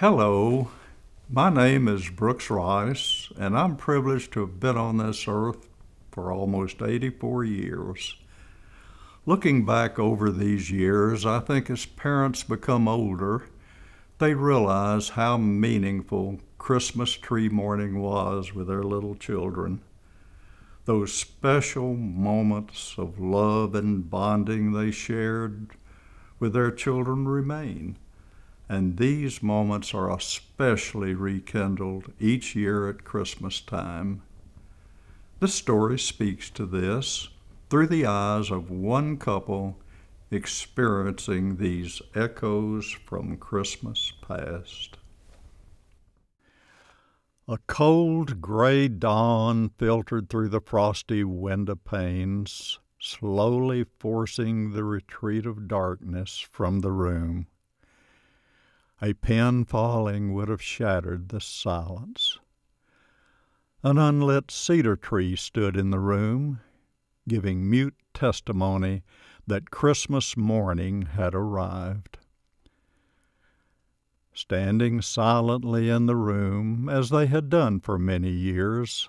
Hello, my name is Brooks Rice, and I'm privileged to have been on this earth for almost 84 years. Looking back over these years, I think as parents become older, they realize how meaningful Christmas tree morning was with their little children. Those special moments of love and bonding they shared with their children remain and these moments are especially rekindled each year at Christmas time. The story speaks to this through the eyes of one couple experiencing these echoes from Christmas past. A cold gray dawn filtered through the frosty window panes, slowly forcing the retreat of darkness from the room. A pin falling would have shattered the silence. An unlit cedar tree stood in the room, giving mute testimony that Christmas morning had arrived. Standing silently in the room, as they had done for many years,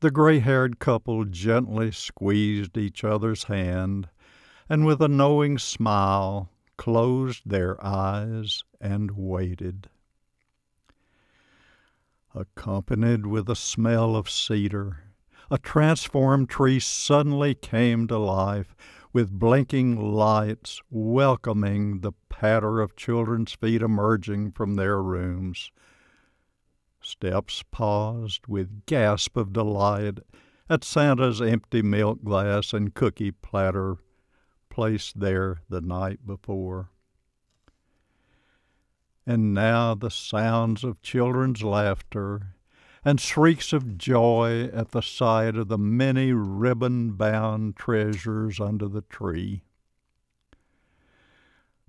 the gray haired couple gently squeezed each other's hand, and with a knowing smile closed their eyes and waited. Accompanied with a smell of cedar, a transformed tree suddenly came to life with blinking lights welcoming the patter of children's feet emerging from their rooms. Steps paused with gasp of delight at Santa's empty milk glass and cookie platter placed there the night before. And now the sounds of children's laughter and shrieks of joy at the sight of the many ribbon bound treasures under the tree.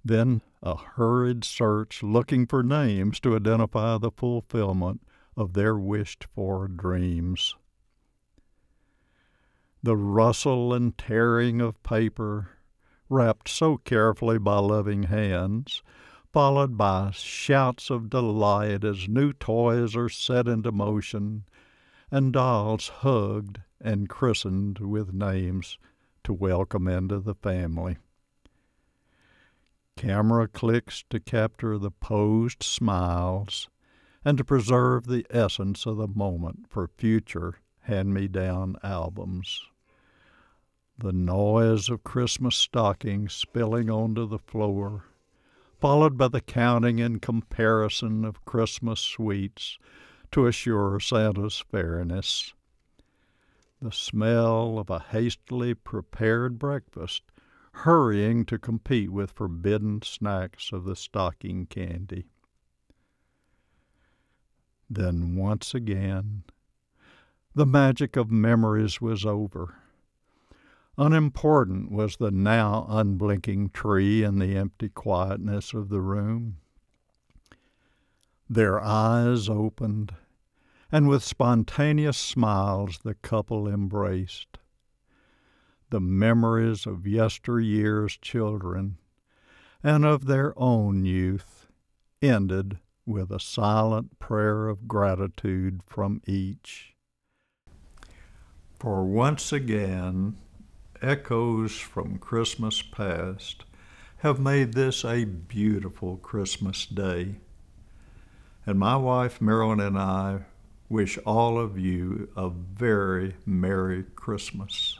Then a hurried search looking for names to identify the fulfillment of their wished for dreams. The rustle and tearing of paper wrapped so carefully by loving hands, followed by shouts of delight as new toys are set into motion and dolls hugged and christened with names to welcome into the family. Camera clicks to capture the posed smiles and to preserve the essence of the moment for future hand me down albums the noise of Christmas stockings spilling onto the floor, followed by the counting and comparison of Christmas sweets to assure Santa's fairness. The smell of a hastily prepared breakfast, hurrying to compete with forbidden snacks of the stocking candy. Then once again, the magic of memories was over Unimportant was the now unblinking tree in the empty quietness of the room. Their eyes opened, and with spontaneous smiles the couple embraced. The memories of yesteryear's children and of their own youth ended with a silent prayer of gratitude from each. For once again, echoes from Christmas past have made this a beautiful Christmas day. And my wife Marilyn and I wish all of you a very Merry Christmas.